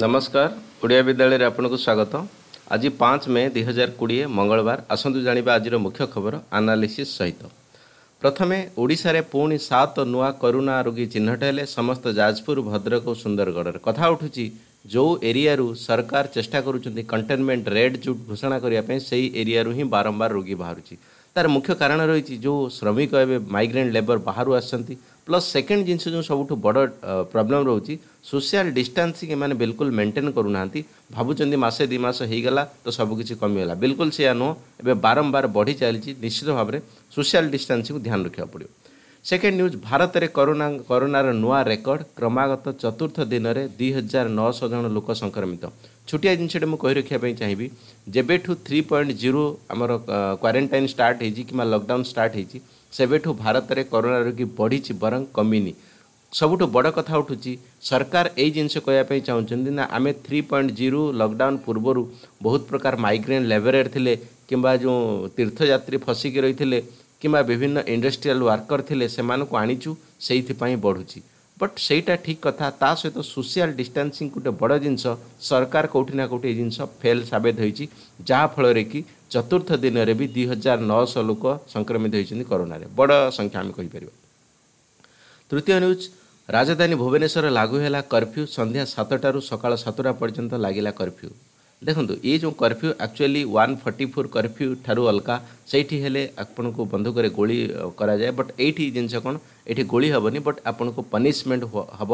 ନମସ୍କାର ଓଡ଼ିଆ ବିଦ୍ୟାଳୟରେ ଆପଣଙ୍କୁ ସ୍ୱାଗତ ଆଜି ପାଞ୍ଚ ମେ ଦୁଇ ହଜାର କୋଡ଼ିଏ ମଙ୍ଗଳବାର ଆସନ୍ତୁ ଜାଣିବା ଆଜିର ମୁଖ୍ୟ ଖବର ଆନାଲିସିସ୍ ସହିତ ପ୍ରଥମେ ଓଡ଼ିଶାରେ ପୁଣି ସାତ ନୂଆ କରୋନା ରୋଗୀ ଚିହ୍ନଟ ହେଲେ ସମସ୍ତ ଯାଜପୁର ଭଦ୍ରକ ଓ ସୁନ୍ଦରଗଡ଼ରେ କଥା ଉଠୁଛି ଯେଉଁ ଏରିଆରୁ ସରକାର ଚେଷ୍ଟା କରୁଛନ୍ତି କଣ୍ଟେନମେଣ୍ଟ ରେଡ୍ ଜୁ ଘୋଷଣା କରିବା ପାଇଁ ସେହି ଏରିଆରୁ ହିଁ ବାରମ୍ବାର ରୋଗୀ ବାହାରୁଛି ତା'ର ମୁଖ୍ୟ କାରଣ ରହିଛି ଯେଉଁ ଶ୍ରମିକ ଏବେ ମାଇଗ୍ରେଣ୍ଟ ଲେବର ବାହାରୁ ଆସିଛନ୍ତି ପ୍ଲସ୍ ସେକେଣ୍ଡ ଜିନିଷ ଯେଉଁ ସବୁଠୁ ବଡ଼ ପ୍ରୋବ୍ଲେମ୍ ରହୁଛି ସୋସିଆଲ୍ ଡିଷ୍ଟାନ୍ସିଂ ଏମାନେ ବିଲକୁଲ ମେଣ୍ଟେନ୍ କରୁନାହାନ୍ତି ଭାବୁଛନ୍ତି ମାସେ ଦୁଇ ମାସ ହେଇଗଲା ତ ସବୁକିଛି କମିଗଲା ବିଲକୁଲ ସେୟା ନୁହଁ ଏବେ ବାରମ୍ବାର ବଢ଼ି ଚାଲିଛି ନିଶ୍ଚିତ ଭାବରେ ସୋସିଆଲ୍ ଡିଷ୍ଟାନ୍ସିଂକୁ ଧ୍ୟାନ ରଖିବାକୁ ପଡ଼ିବ ସେକେଣ୍ଡ ନ୍ୟୁଜ୍ ଭାରତରେ କରୋନା କରୋନାର ନୂଆ ରେକର୍ଡ଼ କ୍ରମାଗତ ଚତୁର୍ଥ ଦିନରେ ଦୁଇ ହଜାର ନଅଶହ ଜଣ ଲୋକ ସଂକ୍ରମିତ ଛୋଟିଆ ଜିନିଷଟେ ମୁଁ କହି ରଖିବା ପାଇଁ ଚାହିଁବି ଯେବେଠୁ ଥ୍ରୀ ପଏଣ୍ଟ ଜିରୋ ଆମର କ୍ୱାରେଣ୍ଟାଇନ୍ ଷ୍ଟାର୍ଟ ହେଇଛି କିମ୍ବା ଲକଡାଉନ୍ ଷ୍ଟାର୍ଟ ହେଇଛି ସେବେଠୁ ଭାରତରେ କରୋନା ରୋଗୀ ବଢ଼ିଛି ବରଂ କମିନି ସବୁଠୁ ବଡ଼ କଥା ଉଠୁଛି ସରକାର ଏଇ ଜିନିଷ କହିବା ପାଇଁ ଚାହୁଁଛନ୍ତି ନା ଆମେ ଥ୍ରୀ ପଏଣ୍ଟ ଜିରୋ ଲକଡାଉନ୍ ପୂର୍ବରୁ ବହୁତ ପ୍ରକାର ମାଇଗ୍ରେନ୍ ଲେବରେଟ୍ ଥିଲେ କିମ୍ବା ଯେଉଁ ତୀର୍ଥଯାତ୍ରୀ ଫସିକି ରହିଥିଲେ କିମ୍ବା ବିଭିନ୍ନ ଇଣ୍ଡଷ୍ଟ୍ରିଆଲ୍ ୱାର୍କର ଥିଲେ ସେମାନଙ୍କୁ ଆଣିଛୁ ସେଇଥିପାଇଁ ବଢ଼ୁଛି ବଟ୍ ସେଇଟା ଠିକ୍ କଥା ତା ସହିତ ସୋସିଆଲ ଡିଷ୍ଟାନ୍ସିଂ ଗୋଟେ ବଡ଼ ଜିନିଷ ସରକାର କେଉଁଠି ନା କେଉଁଠି ଏ ଜିନିଷ ଫେଲ୍ ସାବିତ ହୋଇଛି ଯାହାଫଳରେ କି ଚତୁର୍ଥ ଦିନରେ ବି ଦୁଇ ହଜାର ନଅଶହ ଲୋକ ସଂକ୍ରମିତ ହୋଇଛନ୍ତି କରୋନାରେ ବଡ଼ ସଂଖ୍ୟା ଆମେ କହିପାରିବା ତୃତୀୟ ନ୍ୟୁଜ୍ ରାଜଧାନୀ ଭୁବନେଶ୍ୱର ଲାଗୁ ହେଲା କର୍ଫ୍ୟୁ ସନ୍ଧ୍ୟା ସାତଟାରୁ ସକାଳ ସାତଟା ପର୍ଯ୍ୟନ୍ତ ଲାଗିଲା କର୍ଫ୍ୟୁ ଦେଖନ୍ତୁ ଏଇ ଯେଉଁ curfew actually one forty four curfew ଠାରୁ ଅଲଗା ସେଇଠି ହେଲେ ଆପଣଙ୍କୁ ବନ୍ଧୁକରେ ଗୋଳି କରାଯାଏ ବଟ୍ ଏଇଠି ଜିନିଷ କ'ଣ ଏଇଠି ଗୋଳି ହେବନି ବଟ୍ ଆପଣଙ୍କୁ ପନିସମେଣ୍ଟ ହେବ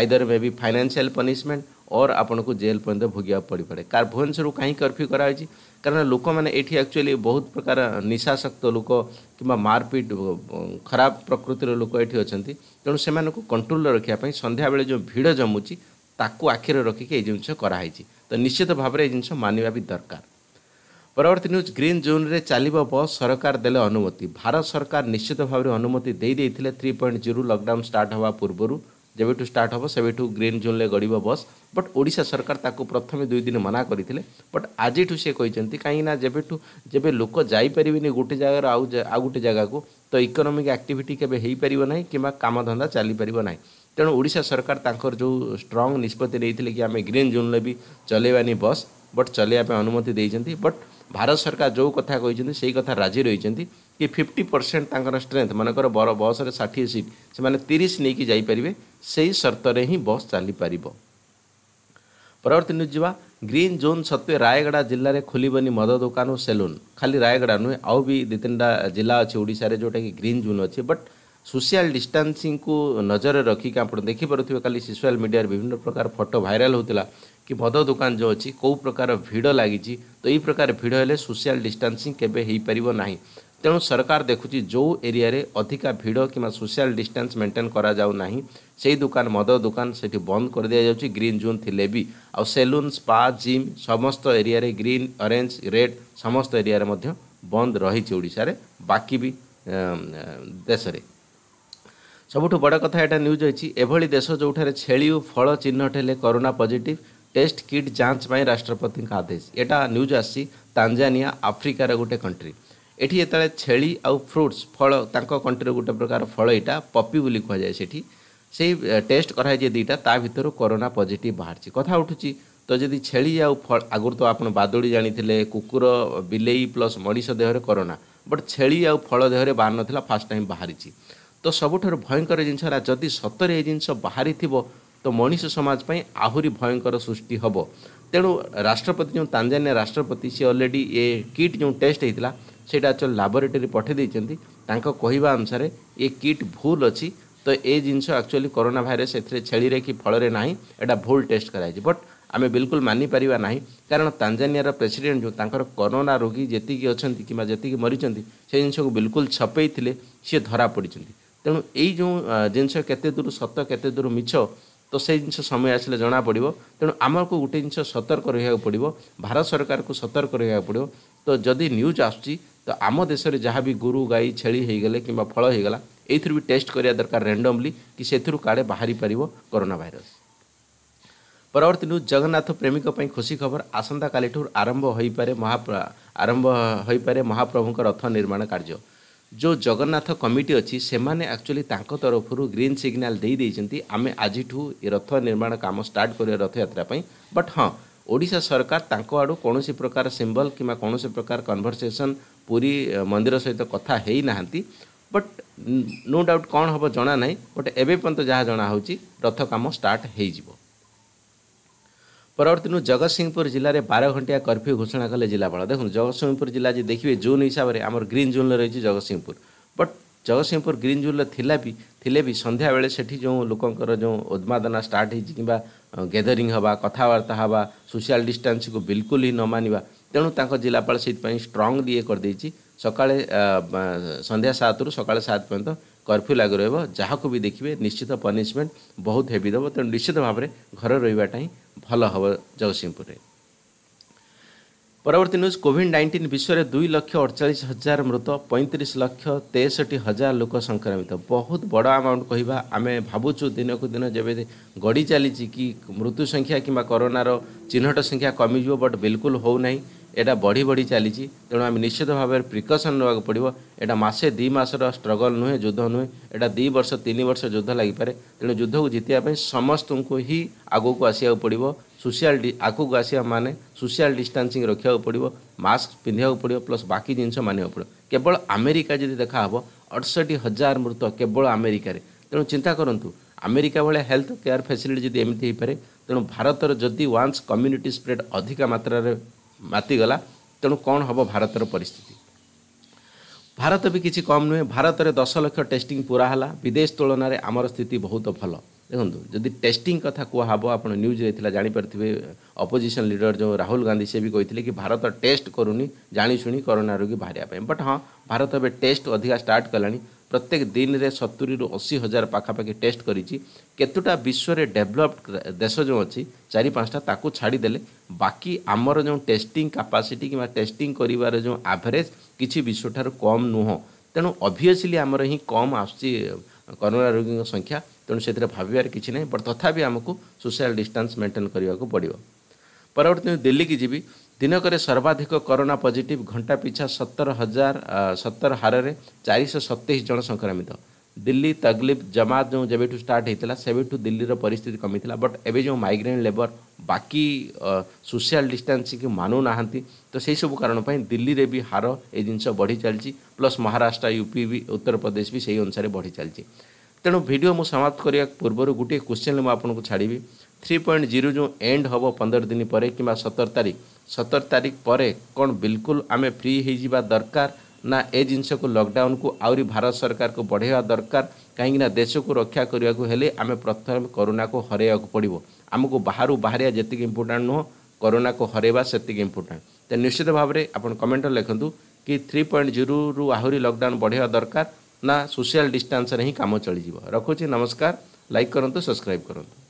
either may be financial punishment और ଆପଣଙ୍କୁ ଜେଲ୍ ପର୍ଯ୍ୟନ୍ତ ଭୋଗିବାକୁ ପଡ଼ିପାରେ ଭୁବନେଶ୍ୱରକୁ କାହିଁ କର୍ଫ୍ୟୁ କରାହେଉଛି କାରଣ ଲୋକମାନେ ଏଠି ଆକ୍ଚୁଆଲି ବହୁତ ପ୍ରକାର ନିଶାସକ୍ତ ଲୋକ କିମ୍ବା ମାରପିଟ୍ ଖରାପ ପ୍ରକୃତିର ଲୋକ ଏଠି ଅଛନ୍ତି ତେଣୁ ସେମାନଙ୍କୁ କଣ୍ଟ୍ରୋଲରେ ରଖିବା ପାଇଁ ସନ୍ଧ୍ୟାବେଳେ ଯେଉଁ ଭିଡ଼ ଜମୁଛି ତାକୁ ଆଖିରେ ରଖିକି ଏଇ ଜିନିଷ କରାହେଇଛି ତ ନିଶ୍ଚିତ ଭାବରେ ଏ ଜିନିଷ ମାନିବା ବି ଦରକାର ପରବର୍ତ୍ତୀ ନ୍ୟୁଜ୍ ଗ୍ରୀନ୍ ଜୋନ୍ରେ ଚାଲିବ ବସ୍ ସରକାର ଦେଲେ ଅନୁମତି ଭାରତ ସରକାର ନିଶ୍ଚିତ ଭାବରେ ଅନୁମତି ଦେଇଦେଇଥିଲେ three point zero lockdown start ହେବା ପୂର୍ବରୁ ଯେବେଠୁ ଷ୍ଟାର୍ଟ ହେବ ସେବେଠୁ ଗ୍ରୀନ୍ ଜୋନ୍ରେ ଗଡ଼ିବ ବସ୍ ବଟ୍ ଓଡ଼ିଶା ସରକାର ତାକୁ ପ୍ରଥମେ ଦୁଇ ଦିନ ମନା କରିଥିଲେ ବଟ୍ ଆଜିଠୁ ସେ କହିଛନ୍ତି କାହିଁକିନା ଯେବେଠୁ ଯେବେ ଲୋକ ଯାଇପାରିବେନି ଗୋଟେ ଜାଗାରୁ ଆଉ ଆଉ ଗୋଟେ ଜାଗାକୁ ତ ଇକୋନୋମିକ୍ ଆକ୍ଟିଭିଟି କେବେ ହୋଇପାରିବ ନାହିଁ କିମ୍ବା କାମଧନ୍ଦା ଚାଲିପାରିବ ନାହିଁ ତେଣୁ ଓଡ଼ିଶା ସରକାର ତାଙ୍କର ଯେଉଁ ଷ୍ଟ୍ରଙ୍ଗ ନିଷ୍ପତ୍ତି ନେଇଥିଲେ କି ଆମେ ଗ୍ରୀନ୍ ଜୋନ୍ରେ ବି ଚଲେଇବାନି ବସ୍ ବଟ୍ ଚଲେଇବା ପାଇଁ ଅନୁମତି ଦେଇଛନ୍ତି ବଟ୍ ଭାରତ ସରକାର ଯେଉଁ କଥା କହିଛନ୍ତି ସେଇ କଥା ରାଜି ରହିଛନ୍ତି କି ଫିଫ୍ଟି ପରସେଣ୍ଟ ତାଙ୍କର ଷ୍ଟ୍ରେନ୍ଥ ମନେକର ବଡ଼ ବସ୍ରେ ଷାଠିଏ ସିଟ୍ ସେମାନେ ତିରିଶ ନେଇକି ଯାଇପାରିବେ ସେହି ସର୍ତ୍ତରେ ହିଁ ବସ୍ ଚାଲିପାରିବ ପରବର୍ତ୍ତୀ ନ୍ୟୁଜ୍ ଯିବା ଗ୍ରୀନ୍ ଜୋନ୍ ସତ୍ତ୍ୱେ ରାୟଗଡ଼ା ଜିଲ୍ଲାରେ ଖୋଲିବନି ମଦ ଦୋକାନ ଓ ସେଲୁନ୍ ଖାଲି ରାୟଗଡ଼ା ନୁହେଁ ଆଉ ବି ଦୁଇ ତିନିଟା ଜିଲ୍ଲା ଅଛି ଓଡ଼ିଶାରେ ଯେଉଁଟାକି ଗ୍ରୀନ୍ ଜୋନ୍ ଅଛି ବଟ୍ ସୋସିଆଲ ଡିଷ୍ଟାନ୍ସିଂକୁ ନଜରରେ ରଖିକି ଆପଣ ଦେଖିପାରୁଥିବେ କାଲି ସୋସିଆଲ ମିଡ଼ିଆରେ ବିଭିନ୍ନ ପ୍ରକାର ଫଟୋ ଭାଇରାଲ ହେଉଥିଲା କି ମଦ ଦୋକାନ ଯେଉଁ ଅଛି କେଉଁ ପ୍ରକାର ଭିଡ଼ ଲାଗିଛି ତ ଏହି ପ୍ରକାର ଭିଡ଼ ହେଲେ ସୋସିଆଲ ଡିଷ୍ଟାନ୍ସିଂ କେବେ ହୋଇପାରିବ ନାହିଁ ତେଣୁ ସରକାର ଦେଖୁଛି ଯେଉଁ ଏରିଆରେ ଅଧିକା ଭିଡ଼ କିମ୍ବା ସୋସିଆଲ୍ ଡିଷ୍ଟାନ୍ସ ମେଣ୍ଟେନ୍ କରାଯାଉନାହିଁ ସେଇ ଦୋକାନ ମଦ ଦୋକାନ ସେଠି ବନ୍ଦ କରିଦିଆଯାଉଛି ଗ୍ରୀନ୍ ଜୋନ୍ ଥିଲେ ବି ଆଉ ସେଲୁନ୍ ସ୍ପା ଜିମ୍ ସମସ୍ତ ଏରିଆରେ ଗ୍ରୀନ୍ ଅରେଞ୍ଜ ରେଡ୍ ସମସ୍ତ ଏରିଆରେ ମଧ୍ୟ ବନ୍ଦ ରହିଛି ଓଡ଼ିଶାରେ ବାକି ବି ଦେଶରେ ସବୁଠୁ ବଡ଼ କଥା ଏଇଟା ନ୍ୟୁଜ୍ ଅଛି ଏଭଳି ଦେଶ ଯେଉଁଠାରେ ଛେଳି ଓ ଫଳ ଚିହ୍ନଟ ହେଲେ କରୋନା ପଜିଟିଭ୍ ଟେଷ୍ଟ କିଟ୍ ଯାଞ୍ଚ ପାଇଁ ରାଷ୍ଟ୍ରପତିଙ୍କ ଆଦେଶ ଏଇଟା ନ୍ୟୁଜ୍ ଆସିଛି ତାଞ୍ଜାନିଆ ଆଫ୍ରିକାର ଗୋଟେ କଣ୍ଟ୍ରି ଏଠି ଯେତେବେଳେ ଛେଳି ଆଉ ଫ୍ରୁଟ୍ସ ଫଳ ତାଙ୍କ କଣ୍ଟ୍ରିର ଗୋଟେ ପ୍ରକାର ଫଳ ଏଇଟା ପପି ବୋଲି କୁହାଯାଏ ସେଠି ସେଇ ଟେଷ୍ଟ କରାଯାଏ ଦୁଇଟା ତା ଭିତରୁ କରୋନା ପଜିଟିଭ୍ ବାହାରିଛି କଥା ଉଠୁଛି ତ ଯଦି ଛେଳି ଆଉ ଫଳ ଆଗରୁ ତ ଆପଣ ବାଦୁଡ଼ି ଜାଣିଥିଲେ କୁକୁର ବିଲେଇ ପ୍ଲସ୍ ମଣିଷ ଦେହରେ କରୋନା ବଟ୍ ଛେଳି ଆଉ ଫଳ ଦେହରେ ବାହାରି ନଥିଲା ଫାଷ୍ଟ ଟାଇମ୍ ବାହାରିଛି ତ ସବୁଠାରୁ ଭୟଙ୍କର ଜିନିଷ ହେଲା ଯଦି ସତରେ ଏ ଜିନିଷ ବାହାରିଥିବ ତ ମଣିଷ ସମାଜ ପାଇଁ ଆହୁରି ଭୟଙ୍କର ସୃଷ୍ଟି ହେବ ତେଣୁ ରାଷ୍ଟ୍ରପତି ଯେଉଁ ତାଞ୍ଜାନିଆ ରାଷ୍ଟ୍ରପତି ସିଏ ଅଲରେଡ଼ି ଏ କିଟ୍ ଯେଉଁ ଟେଷ୍ଟ ହେଇଥିଲା ସେଇଟା ଆକ୍ଚୁଆଲି ଲାବୋରେଟୋରୀ ପଠାଇ ଦେଇଛନ୍ତି ତାଙ୍କ କହିବା ଅନୁସାରେ ଏ କିଟ୍ ଭୁଲ ଅଛି ତ ଏ ଜିନିଷ ଆକ୍ଚୁଆଲି କରୋନା ଭାଇରସ୍ ଏଥିରେ ଛେଳିରେ କି ଫଳରେ ନାହିଁ ଏଇଟା ଭୁଲ ଟେଷ୍ଟ କରାଯାଇଛି ବଟ୍ ଆମେ ବିଲକୁଲ ମାନିପାରିବା ନାହିଁ କାରଣ ତାଞ୍ଜାନିଆର ପ୍ରେସିଡେଣ୍ଟ ଯେଉଁ ତାଙ୍କର କରୋନା ରୋଗୀ ଯେତିକି ଅଛନ୍ତି କିମ୍ବା ଯେତିକି ମରିଛନ୍ତି ସେ ଜିନିଷକୁ ବିଲକୁଲ ଛପେଇଥିଲେ ସିଏ ଧରା ପଡ଼ିଛନ୍ତି ତେଣୁ ଏଇ ଯେଉଁ ଜିନିଷ କେତେ ଦୂର ସତ କେତେ ଦୂର ମିଛ ତ ସେଇ ଜିନିଷ ସମୟ ଆସିଲେ ଜଣାପଡ଼ିବ ତେଣୁ ଆମକୁ ଗୋଟେ ଜିନିଷ ସତର୍କ ରହିବାକୁ ପଡ଼ିବ ଭାରତ ସରକାରକୁ ସତର୍କ ରହିବାକୁ ପଡ଼ିବ ତ ଯଦି ନ୍ୟୁଜ୍ ଆସୁଛି ତ ଆମ ଦେଶରେ ଯାହା ବି ଗୋରୁ ଗାଈ ଛେଳି ହେଇଗଲେ କିମ୍ବା ଫଳ ହେଇଗଲା ଏଇଥିରୁ ବି ଟେଷ୍ଟ କରିବା ଦରକାର ରେଣ୍ଡମ୍ଲି କି ସେଥିରୁ କାଳେ ବାହାରିପାରିବ କରୋନା ଭାଇରସ୍ ପରବର୍ତ୍ତୀରୁ ଜଗନ୍ନାଥ ପ୍ରେମିକ ପାଇଁ ଖୁସି ଖବର ଆସନ୍ତାକାଲିଠୁ ଆରମ୍ଭ ହୋଇପାରେ ମହାପ୍ର ଆରମ୍ଭ ହୋଇପାରେ ମହାପ୍ରଭୁଙ୍କ ରଥ ନିର୍ମାଣ କାର୍ଯ୍ୟ ଯେଉଁ ଜଗନ୍ନାଥ କମିଟି ଅଛି ସେମାନେ ଆକ୍ଚୁଆଲି ତାଙ୍କ ତରଫରୁ ଗ୍ରୀନ୍ ସିଗ୍ନାଲ୍ ଦେଇଛନ୍ତି ଆମେ ଆଜିଠୁ ଏ ରଥ ନିର୍ମାଣ କାମ ଷ୍ଟାର୍ଟ କରିବା ରଥଯାତ୍ରା ପାଇଁ ବଟ୍ ହଁ ଓଡ଼ିଶା ସରକାର ତାଙ୍କ ଆଡ଼ୁ କୌଣସି ପ୍ରକାର ସିମ୍ବଲ୍ କିମ୍ବା କୌଣସି ପ୍ରକାର କନ୍ଭରସେସନ୍ ପୁରୀ ମନ୍ଦିର ସହିତ କଥା ହେଇନାହାନ୍ତି ବଟ୍ ନୋ ଡାଉଟ୍ କ'ଣ ହେବ ଜଣା ନାହିଁ ବଟ୍ ଏବେ ପର୍ଯ୍ୟନ୍ତ ଯାହା ଜଣା ହେଉଛି ରଥ କାମ ଷ୍ଟାର୍ଟ ହୋଇଯିବ ପରବର୍ତ୍ତୀ ଜଗତସିଂହପୁର ଜିଲ୍ଲାରେ ବାର ଘଣ୍ଟିଆ କର୍ଫ୍ୟୁ ଘୋଷଣା କଲେ ଜିଲ୍ଲାପାଳ ଦେଖନ୍ତୁ ଜଗତସିଂହପୁର ଜିଲ୍ଲା ଯଦି ଦେଖିବେ ଜୁନ୍ ହିସାବରେ ଆମର ଗ୍ରୀନ୍ ଜୋନ୍ରେ ରହିଛି ଜଗତସିଂହପୁର ବଟ୍ ଜଗତସିଂହପୁର ଗ୍ରୀନ୍ ଜୋନ୍ରେ ଥିଲା ବି ଥିଲେ ବି ସନ୍ଧ୍ୟାବେଳେ ସେଠି ଯେଉଁ ଲୋକଙ୍କର ଯେଉଁ ଉଦ୍ମାଦନା ଷ୍ଟାର୍ଟ ହେଇଛି କିମ୍ବା ଗ୍ୟାଦରିଂ ହେବା କଥାବାର୍ତ୍ତା ହେବା ସୋସିଆଲ୍ ଡିଷ୍ଟାନ୍ସକୁ ବିଲକୁଲ ହିଁ ନ ମାନିବା ତେଣୁ ତାଙ୍କ ଜିଲ୍ଲାପାଳ ସେଥିପାଇଁ ଷ୍ଟ୍ରଙ୍ଗ ଇଏ କରିଦେଇଛି ସକାଳେ ସନ୍ଧ୍ୟା ସାତରୁ ସକାଳେ ସାତ ପର୍ଯ୍ୟନ୍ତ କର୍ଫ୍ୟୁ ଲାଗି ରହିବ ଯାହାକୁ ବି ଦେଖିବେ ନିଶ୍ଚିତ ପନିସମେଣ୍ଟ ବହୁତ ହେଭି ଦେବ ତେଣୁ ନିଶ୍ଚିତ ଭାବରେ ଘରେ ରହିବାଟା ହିଁ ଭଲ ହେବ ଜଗତସିଂହପୁରରେ ପରବର୍ତ୍ତୀ ନ୍ୟୁଜ୍ କୋଭିଡ୍ ନାଇଣ୍ଟିନ୍ ବିଶ୍ୱରେ ଦୁଇ ଲକ୍ଷ ଅଡ଼ଚାଳିଶ ହଜାର ମୃତ ପଇଁତିରିଶ ଲକ୍ଷ ତେଷଠି ହଜାର ଲୋକ ସଂକ୍ରମିତ ବହୁତ ବଡ଼ ଆମାଉଣ୍ଟ କହିବା ଆମେ ଭାବୁଛୁ ଦିନକୁ ଦିନ ଯେବେ ଗଡ଼ି ଚାଲିଛି କି ମୃତ୍ୟୁ ସଂଖ୍ୟା କିମ୍ବା କରୋନାର ଚିହ୍ନଟ ସଂଖ୍ୟା କମିଯିବ ବଟ୍ ବିଲକୁଲ ହେଉନାହିଁ এটা বড়ি বড়ি চালিছি তেমন আমি নিশ্চিত ভাবে প্রিকসন নেওয়া পড়ব এটা মাসে দুই মাসর স্ট্রগল নুহে যুদ্ধ নুহে এটা দুই বর্ষ তিন বর্ষ যুদ্ধ লাগিপারে তেমন যুদ্ধକୁ ଜିତିବା ପାଇଁ ସମସ୍ତଙ୍କୁ ହିଁ ଆଗକୁ ଆସିବାକୁ ପଡ଼ିବ ସୋସିଆଲ ଆଗକୁ ଆସିବା ମାନେ ସୋସିଆଲ ଡିଷ୍ଟାନ୍ସିଂ ରଖିବାକୁ ପଡ଼ିବ ମାସ୍କ ପିନ୍ଧିବାକୁ ପଡ଼ିବ ପ୍ଲସ୍ ବାକି ଜିନିଷ ମାନିବାକୁ ପଡ଼ିବ କେବଳ ଆମେରିକା ଯଦି ଦେଖାହେବ ଅଠଷଠି ହଜାର ମୃତ କେବଳ ଆମେରିକାରେ ତେଣୁ ଚିନ୍ତା କରନ୍ତୁ ଆମେରିକା ଭଳିଆ ହେଲ୍ଥ କେୟାର ଫ୍ୟାସିଲିଟି ଯଦି ଏମିତି ହେଇପାରେ ତେଣୁ ଭାରତର ଯଦି ୱାନ୍ସ କମ୍ୟୁନିଟି ସ୍ପ୍ରେଡ୍ ଅଧିକା ମାତ୍ରାରେ ମାତିଗଲା ତେଣୁ କ'ଣ ହେବ ଭାରତର ପରିସ୍ଥିତି ଭାରତ ବି କିଛି କମ୍ ନୁହେଁ ଭାରତରେ ଦଶ ଲକ୍ଷ ଟେଷ୍ଟିଂ ପୁରା ହେଲା ବିଦେଶ ତୁଳନାରେ ଆମର ସ୍ଥିତି ବହୁତ ଭଲ ଦେଖନ୍ତୁ ଯଦି ଟେଷ୍ଟିଂ କଥା କୁହାହେବ ଆପଣ ନ୍ୟୁଜ୍ରେ ଥିଲା ଜାଣିପାରୁଥିବେ ଅପୋଜିସନ୍ ଲିଡର ଯେଉଁ ରାହୁଲ ଗାନ୍ଧୀ ସେ ବି କହିଥିଲେ କି ଭାରତ ଟେଷ୍ଟ କରୁନି ଜାଣିଶୁଣି କରୋନା ରୋଗୀ ବାହାରିବା ପାଇଁ ବଟ୍ ହଁ ଭାରତ ଏବେ ଟେଷ୍ଟ ଅଧିକା ଷ୍ଟାର୍ଟ କଲାଣି ପ୍ରତ୍ୟେକ ଦିନରେ ସତୁରିରୁ ଅଶୀ ହଜାର ପାଖାପାଖି ଟେଷ୍ଟ କରିଛି କେତେଟା ବିଶ୍ୱରେ ଡେଭଲପ୍ଡ ଦେଶ ଯେଉଁ ଅଛି ଚାରି ପାଞ୍ଚଟା ତାକୁ ଛାଡ଼ିଦେଲେ ବାକି ଆମର ଯେଉଁ ଟେଷ୍ଟିଂ କାପାସିଟି କିମ୍ବା ଟେଷ୍ଟିଂ କରିବାର ଯେଉଁ ଆଭରେଜ୍ କିଛି ବିଶ୍ୱଠାରୁ କମ୍ ନୁହଁ ତେଣୁ ଅଭିୟସ୍ଲି ଆମର ହିଁ କମ୍ ଆସୁଛି କରୋନା ରୋଗୀଙ୍କ ସଂଖ୍ୟା ତେଣୁ ସେଥିରେ ଭାବିବାର କିଛି ନାହିଁ ବଟ୍ ତଥାପି ଆମକୁ ସୋସିଆଲ୍ ଡିଷ୍ଟାନ୍ସ ମେଣ୍ଟେନ୍ କରିବାକୁ ପଡ଼ିବ ପରବର୍ତ୍ତୀ ଦିଲ୍ଲୀକି ଯିବି ଦିନକରେ ସର୍ବାଧିକ କରୋନା ପଜିଟିଭ୍ ଘଣ୍ଟା ପିଛା ସତର ହଜାର ସତର ହାରରେ ଚାରିଶହ ସତେଇଶ ଜଣ ସଂକ୍ରମିତ ଦିଲ୍ଲୀ ତଗଲିଫ୍ ଜମାତ ଯେଉଁ ଯେବେଠୁ ଷ୍ଟାର୍ଟ ହୋଇଥିଲା ସେବେଠୁ ଦିଲ୍ଲୀର ପରିସ୍ଥିତି କମିଥିଲା ବଟ୍ ଏବେ ଯେଉଁ ମାଇଗ୍ରେଣ୍ଟ ଲେବର ବାକି ସୋସିଆଲ୍ ଡିଷ୍ଟାନ୍ସିଂକୁ ମାନୁନାହାନ୍ତି ତ ସେହିସବୁ କାରଣ ପାଇଁ ଦିଲ୍ଲୀରେ ବି ହାର ଏ ଜିନିଷ ବଢ଼ି ଚାଲିଛି ପ୍ଲସ୍ ମହାରାଷ୍ଟ୍ର ୟୁପି ବି ଉତ୍ତରପ୍ରଦେଶ ବି ସେହି ଅନୁସାରେ ବଢ଼ି ଚାଲିଛି ତେଣୁ ଭିଡ଼ିଓ ମୁଁ ସମାପ୍ତ କରିବା ପୂର୍ବରୁ ଗୋଟିଏ କ୍ୱେଶ୍ଚିନ୍ ମୁଁ ଆପଣଙ୍କୁ ଛାଡ଼ିବି ଥ୍ରୀ ପଏଣ୍ଟ ଜିରୋ ଯେଉଁ ଏଣ୍ଡ ହେବ ପନ୍ଦର ଦିନ ପରେ କିମ୍ବା ସତର ତାରିଖ सतर तारीख पर कौन बिल्कुल आम फ्री हो दरकार ना ए जिनस को लकडाउन को आहरी भारत सरकार को बढ़ेगा दरकार कहीं देश को रक्षा करने को आम प्रथम करोना को हरवाक पड़ो आम को बाहर बाहर जीक इम्पोर्टाट नुह करोना को हरवा से इम्पोर्टाट तो निश्चित भाव में आप कमेट लिखुद कि थ्री पॉइंट जीरो रु आहरी लकडाउन बढ़ेगा दरकार ना सोशल डिस्टास रखुच नमस्कार लाइक करूँ सब्सक्राइब करूँ